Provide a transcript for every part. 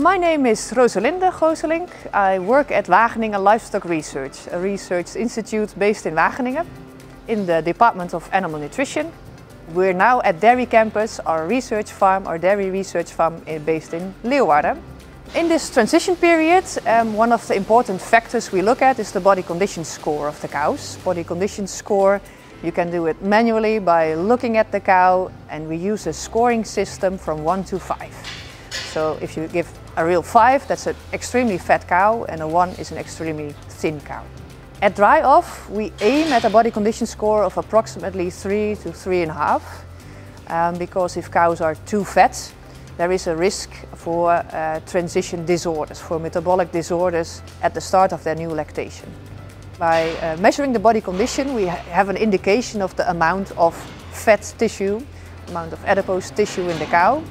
My name is Roselinde Goselink. I work at Wageningen Livestock Research, a research institute based in Wageningen in the Department of Animal Nutrition. We're now at Dairy Campus, our research farm, our dairy research farm based in Leeuwarden. In this transition period, um, one of the important factors we look at is the body condition score of the cows. Body condition score, you can do it manually by looking at the cow and we use a scoring system from 1 to 5. So if you give a real 5, that's an extremely fat cow and a 1 is an extremely thin cow. At dry off, we aim at a body condition score of approximately 3 to 3.5 um, because if cows are too fat, there is a risk for uh, transition disorders, for metabolic disorders at the start of their new lactation. By uh, measuring the body condition, we ha have an indication of the amount of fat tissue, amount of adipose tissue in the cow.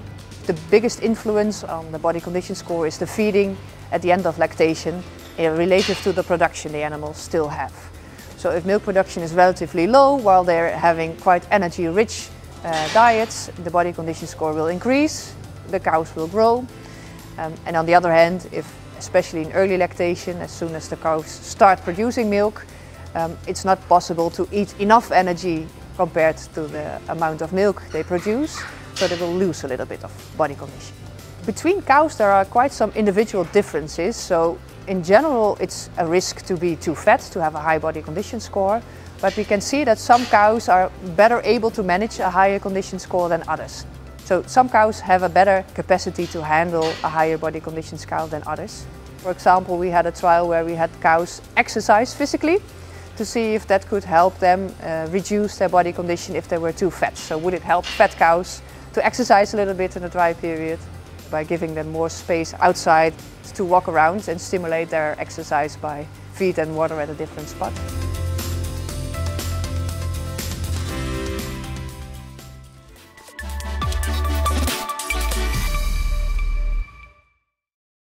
The biggest influence on the body condition score is the feeding at the end of lactation uh, relative to the production the animals still have. So if milk production is relatively low while they're having quite energy rich uh, diets, the body condition score will increase the cows will grow. Um, and on the other hand, if especially in early lactation, as soon as the cows start producing milk, um, it's not possible to eat enough energy compared to the amount of milk they produce, so they will lose a little bit of body condition. Between cows there are quite some individual differences, so in general it's a risk to be too fat, to have a high body condition score, but we can see that some cows are better able to manage a higher condition score than others. So some cows have a better capacity to handle a higher body condition score than others. For example, we had a trial where we had cows exercise physically to see if that could help them uh, reduce their body condition if they were too fat. So would it help fat cows to exercise a little bit in a dry period by giving them more space outside to walk around and stimulate their exercise by feed and water at a different spot.